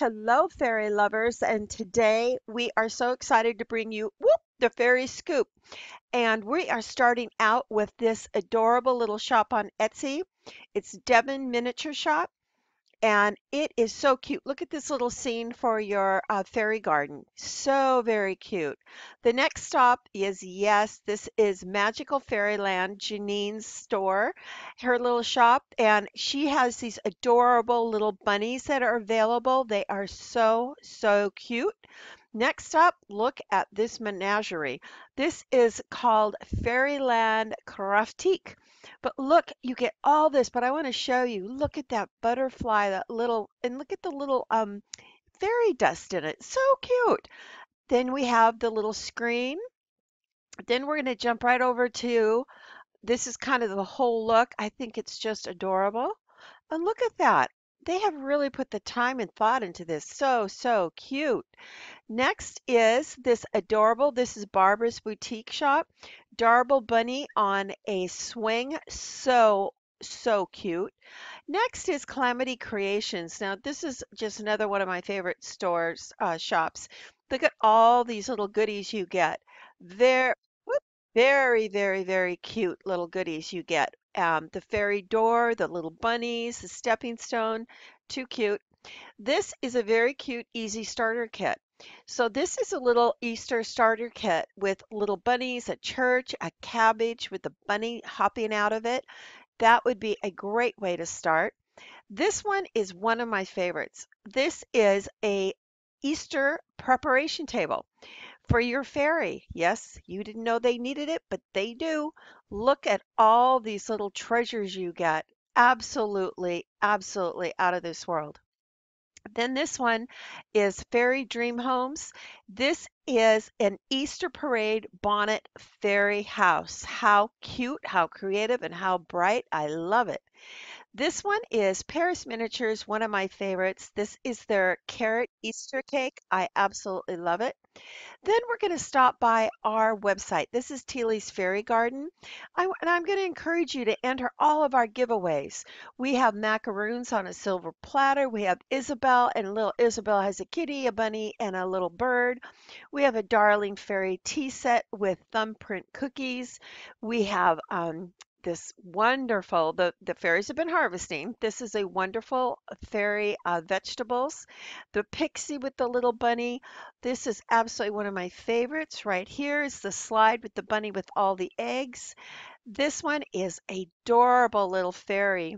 Hello, fairy lovers, and today we are so excited to bring you whoop, the Fairy Scoop. And we are starting out with this adorable little shop on Etsy. It's Devon Miniature Shop. And it is so cute. Look at this little scene for your uh, fairy garden. So very cute. The next stop is, yes, this is Magical Fairyland, Janine's store, her little shop. And she has these adorable little bunnies that are available. They are so, so cute. Next up, look at this menagerie. This is called Fairyland Craftique. But look, you get all this, but I want to show you. Look at that butterfly, that little, and look at the little um fairy dust in it. So cute. Then we have the little screen. Then we're going to jump right over to this is kind of the whole look. I think it's just adorable. And look at that. They have really put the time and thought into this. So, so cute. Next is this adorable, this is Barbara's Boutique Shop. Darble Bunny on a swing. So, so cute. Next is Calamity Creations. Now, this is just another one of my favorite stores, uh, shops. Look at all these little goodies you get. They're very, very, very cute little goodies you get. Um, the fairy door, the little bunnies, the stepping stone, too cute. This is a very cute easy starter kit. So this is a little Easter starter kit with little bunnies, a church, a cabbage with the bunny hopping out of it. That would be a great way to start. This one is one of my favorites. This is a Easter preparation table for your fairy. Yes, you didn't know they needed it, but they do. Look at all these little treasures you get. Absolutely, absolutely out of this world. Then this one is Fairy Dream Homes. This is an Easter Parade bonnet fairy house. How cute, how creative, and how bright. I love it. This one is Paris Miniatures, one of my favorites. This is their carrot Easter cake. I absolutely love it. Then we're going to stop by our website. This is Teelie's Fairy Garden. I, and I'm going to encourage you to enter all of our giveaways. We have macaroons on a silver platter. We have Isabel, and little Isabel has a kitty, a bunny, and a little bird. We have a darling fairy tea set with thumbprint cookies. We have um, this wonderful the the fairies have been harvesting. This is a wonderful fairy uh, vegetables. The pixie with the little bunny this is absolutely one of my favorites right here is the slide with the bunny with all the eggs. This one is adorable little fairy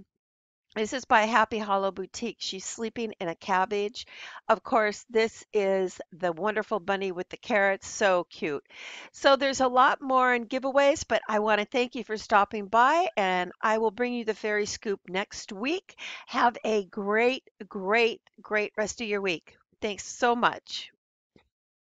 this is by Happy Hollow Boutique. She's sleeping in a cabbage. Of course, this is the wonderful bunny with the carrots. So cute. So there's a lot more in giveaways, but I want to thank you for stopping by and I will bring you the fairy scoop next week. Have a great, great, great rest of your week. Thanks so much.